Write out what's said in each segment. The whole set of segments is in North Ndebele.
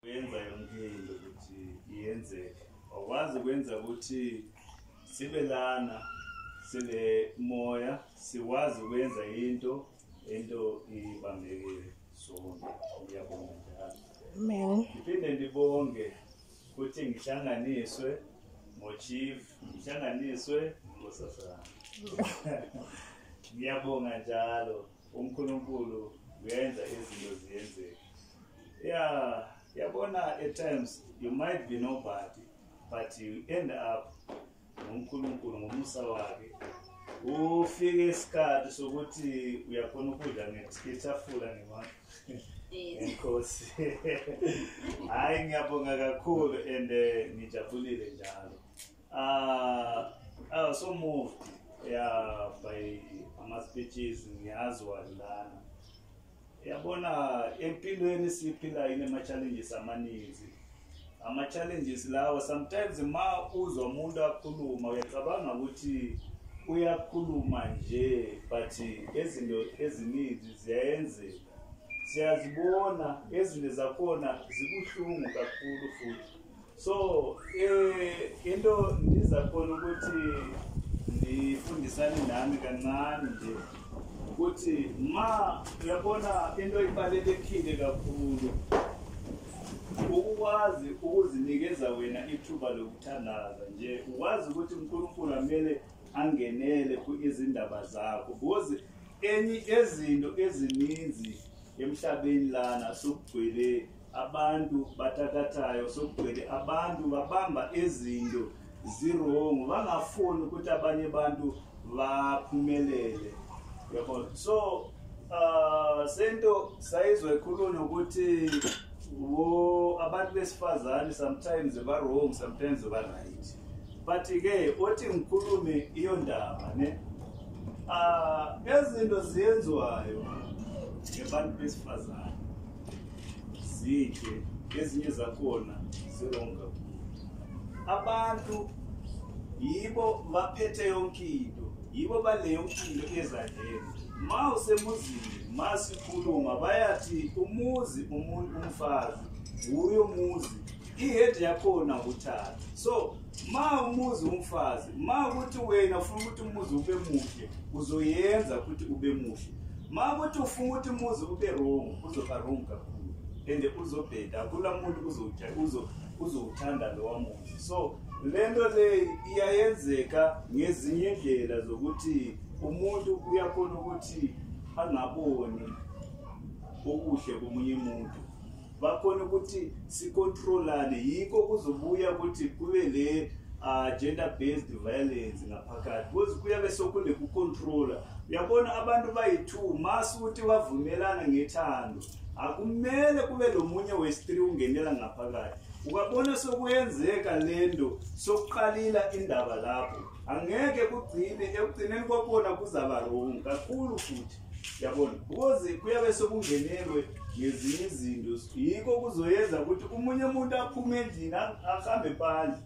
kuyenza yonke into ukuthi iyenzeke wakwazi ukwenza ukuthi sibe lana sile moya sikwazi ukwenza into into ibambekile sonke ngiyabonga njalo amen ngiphinde ndibonge ukuthi ngihlanganiswe ngochief ngihlanganiswe ngosasana ngiyabonga njalo uNkulunkulu uyenza izinto ziyenzeke yeah yabona at times you might be nobody but you end up ngonkulunkulu ngomusa wakhe ufike isikhathi sokuthi uyakhona ukudla ngetafula ngemana enkosi hhayi ngiyabonga kakhulu and eh, ngijabulile njalo Uh, I also moved yeah, by ama-speeches ngiyazi walana yabona empilweni siphila inema-challenges amaninzi ama-challenges lawo sometimes ma uzwa umuntu akhuluma uyacabanga ukuthi uyakhuluma nje but ezinto ezininzi ziyayenzeka siyazibona ezinto zakhona zibuhlungu kakhulu futhi so eh into ndiza khona ukuthi ndifundisane nami kancane nje ukuthi ma uyabona into ibalulekile kakhulu ukwazi ukuzinikeza wena ithuba lokuthandaza nje ukwazi ukuthi unkulunkulu amele angenele kwi-izindaba zakho because enye ezinto ezininzi emhlabeni lana sokugcwele abantu batakathayo sokugcwele abantu babamba izinto zirongo bangafuni ukuthi abanye abantu baphumelele yabo so uh, sento sayizwe khuluna ukuthi wo abantu besifazane sometimes ba wrong sometimes ba right but ke othi ngikhulume iyo ndaba ne ah uh, ezinto ziyenziwayo ngebantu besifazane zinhle ezinye zakhona zirong kakhulu abantu yibo baphethe yonke into yibo bale yonke into ezadleni ma usemuzini ma sikhuluma bayathi umuzi umuntu umfazi wuyo muzi ihede yakhona nguthatha so ma umuzi umfazi ma ukuthi wena ufuna ukuthi umuzi ube muhle uzoyenza ukuthi ube muhle ma ukuthi ufuna ukuthi umuzi ube wrong uzoba wrong kakhulu and uzobheda kula muntu uzowuthanda lowa muzi so le nto leyi iyayenzeka ngezinye indlela zokuthi umuntu uyakhona ukuthi angaboni okuhle komunye umuntu vakhona ukuthi sicontrolane yikho kuzobuya ukuthi kube le uh, gender based violence ngaphakathi because kuyabe sokunekucontrola uyabona abantu bayi-two masi ukuthi bavumelana ngethando akumele kube lo munye wesitri ungenela ngaphakathi ungabona sokuyenzeka le nto sokuqalila indaba lapho angeke kugcine ekugcineni kwabona kuzaba wrong kakhulu futhi yabona because kuyabe sekungenelwe ngezinye izinto yikho kuzoyenza ukuthi umunye umuntu aphume endlini ahambe phandle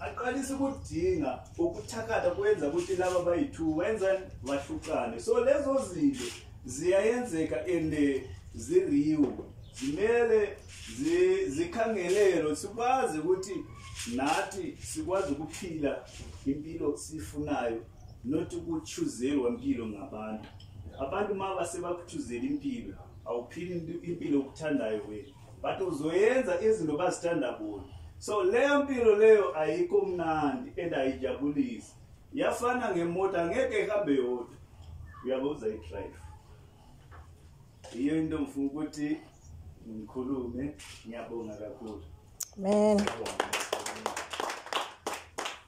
aqalisa ukudinga ukuthakatha kwenza ukuthi laba bayi-two wenzani bahlukane so lezo zinto ziyayenzeka and eh, ziriwo zimele zikhangelelo sikwazi ukuthi nathi sikwazi ukuphila impilo siyifunayo not ukuchuzelwa impilo ngabantu abantu ma basebakuchuzela impilo awuphili impilo okuthandayo wena but uzoyenza izinto bazithanda bona so leyo mpilo leyo ayikho mnandi and ayijabulisi yafana ngemoto angeke ihambe yodwa uyabo uzayidrayive yiyo into ngifuna ukuthi ngikhulume ngiyabonga kakhulu amen